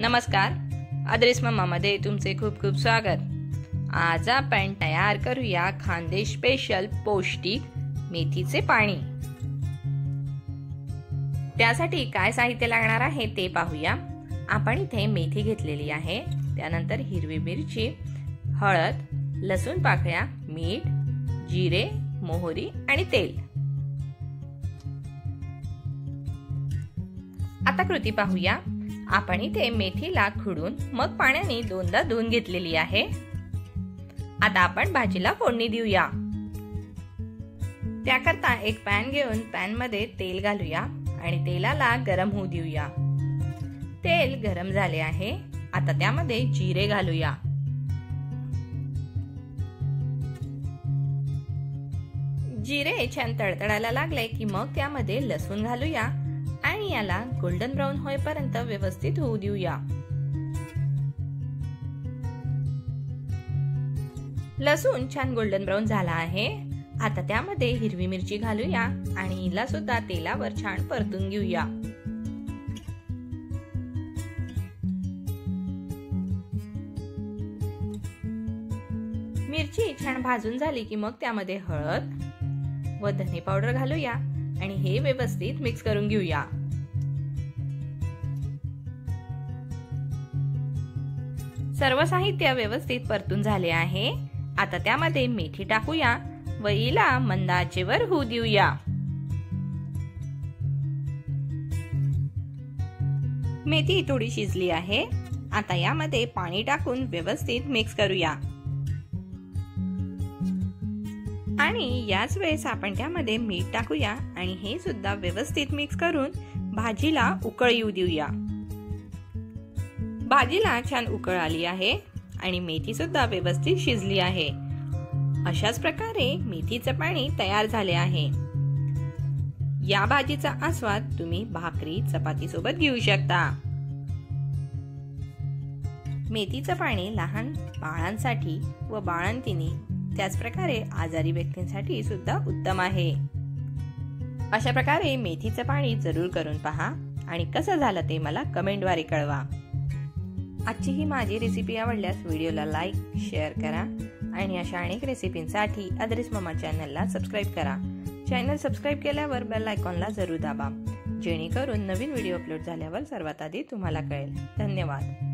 नमस्कार. अद्रेस मध्ये तुमचे खूप खूप स्वागत. आज आपण तयार करूया खांदे स्पेशल पौष्टिक मेथीचे पाणी. त्यासाठी काय साहित्य लागणार आहे ते पाहूया. आपण इथे मेथी घेतलेली आहे. त्यानंतर हिरवी मिरची हळद लसूण पाकळ्या मीठ जिरे मोहरी आणि तेल. आता कृती पाहूया. आपण इथे मेथीला खुडून मग पाण्याने दोनदा धुवून घेतलेली आहे. आता आपण भाजीला फोडणी देऊया. त्याकरता एक पॅन घेऊन पॅनमध्ये तेल घालूया आणि तेलाला गरम होऊ देऊया. तेल गरम झाले आहे. आता त्यामध्ये जिरे घालूया. जिरे छान तडतडायला लागले की मग त्यामध्ये लसूण घालूया. आणि याला गोल्डन ब्राऊन होईपर्यंत व्यवस्थित होऊ देऊया. लसूण छान गोल्डन ब्राऊन झाला आहे. आता त्यामध्ये हिरवी मिरची घालूया आणि हिला सुद्धा तेलावर छान परतून घेऊया. मिरची छान भाजून झाली की मग त्यामध्ये हळद व धने पावडर घालूया आणि हे व्यवस्थित मिक्स करून घेऊया. सर्व साहित्य व्यवस्थित परतून झाले आहे. आता त्यामध्ये मेथी टाकूया व इला मंदाचेवर होऊ देऊया. मेथी थोडी शिजली आहे. आता यामध्ये पाणी टाकून व्यवस्थित मिक्स करूया. आणि याच वेळेस आपण त्यामध्ये मीठ टाकूया आणि हे सुद्धा व्यवस्थित मिक्स करून भाजीला उकळ येऊ देऊया. भाजीला छान उकळ आली आहे आणि मेथी सुद्धा व्यवस्थित शिजली आहे. अशाच प्रकारे मेथीचं पाणी तयार झाले आहे. या भाजीचा आस्वाद तुम्ही भाकरी चपाती सोबत घेऊ शकता. मेथीचं पाणी लहान बाळांसाठी व बाळंतीनी त्याचप्रकारे आजारी व्यक्तींसाठी सुद्धा उत्तम आहे. अशा प्रकारे मेथीचं पाणी जरूर करून पहा आणि कसं झालं ते मला कमेंटद्वारे कळवा. आजची ही माझी रेसिपी आवडल्यास व्हिडिओला लाईक शेअर करा आणि अशा अनेक रेसिपींसाठी अद्रेस ममा चॅनलला सबस्क्राईब करा. चॅनल सबस्क्राईब केल्यावर बेल आयकॉनला जरूर दाबा. जेणेकरून नवीन व्हिडिओ अपलोड झाल्यावर सर्वात आधी तुम्हाला कळेल. धन्यवाद.